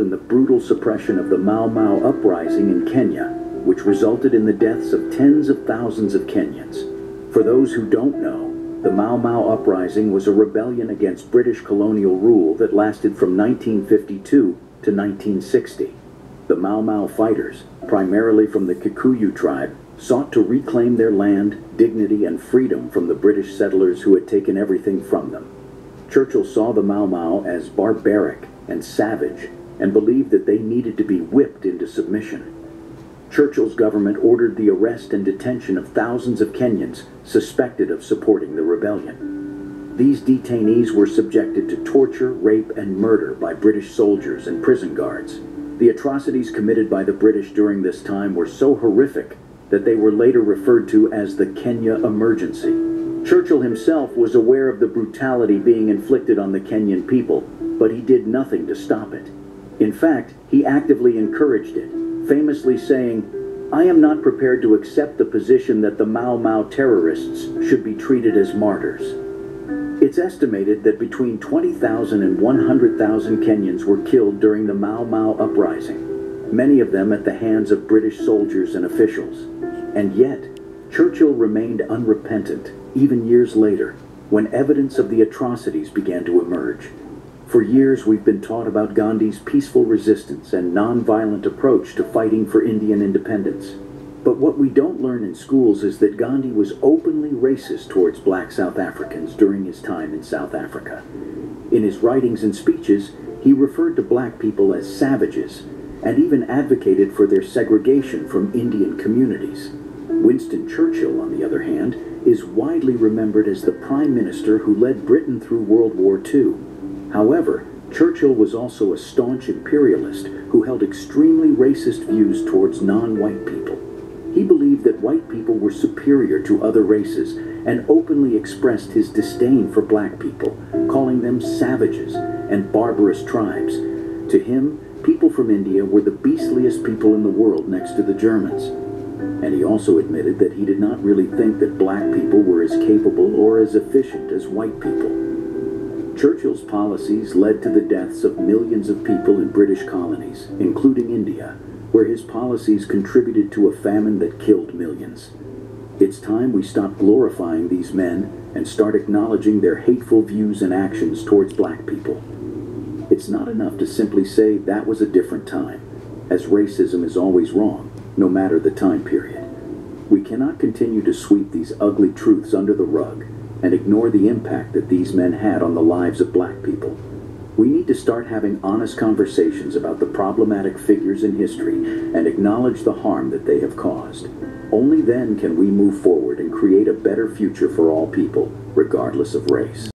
in the brutal suppression of the Mau Mau uprising in Kenya, which resulted in the deaths of tens of thousands of Kenyans. For those who don't know, the Mau Mau uprising was a rebellion against British colonial rule that lasted from 1952 to 1960. The Mau Mau fighters, primarily from the Kikuyu tribe, sought to reclaim their land, dignity, and freedom from the British settlers who had taken everything from them. Churchill saw the Mau Mau as barbaric and savage and believed that they needed to be whipped into submission. Churchill's government ordered the arrest and detention of thousands of Kenyans suspected of supporting the rebellion. These detainees were subjected to torture, rape, and murder by British soldiers and prison guards. The atrocities committed by the British during this time were so horrific that they were later referred to as the Kenya Emergency. Churchill himself was aware of the brutality being inflicted on the Kenyan people, but he did nothing to stop it. In fact, he actively encouraged it, famously saying, I am not prepared to accept the position that the Mau Mau terrorists should be treated as martyrs. It's estimated that between 20,000 and 100,000 Kenyans were killed during the Mau Mau uprising, many of them at the hands of British soldiers and officials. And yet, Churchill remained unrepentant, even years later, when evidence of the atrocities began to emerge. For years, we've been taught about Gandhi's peaceful resistance and nonviolent approach to fighting for Indian independence. But what we don't learn in schools is that Gandhi was openly racist towards black South Africans during his time in South Africa. In his writings and speeches, he referred to black people as savages and even advocated for their segregation from Indian communities. Winston Churchill, on the other hand, is widely remembered as the prime minister who led Britain through World War II. However, Churchill was also a staunch imperialist who held extremely racist views towards non-white people. He believed that white people were superior to other races and openly expressed his disdain for black people, calling them savages and barbarous tribes. To him, people from India were the beastliest people in the world next to the Germans. And he also admitted that he did not really think that black people were as capable or as efficient as white people. Churchill's policies led to the deaths of millions of people in British colonies, including India, where his policies contributed to a famine that killed millions. It's time we stop glorifying these men and start acknowledging their hateful views and actions towards black people. It's not enough to simply say that was a different time, as racism is always wrong, no matter the time period. We cannot continue to sweep these ugly truths under the rug and ignore the impact that these men had on the lives of black people. We need to start having honest conversations about the problematic figures in history and acknowledge the harm that they have caused. Only then can we move forward and create a better future for all people, regardless of race.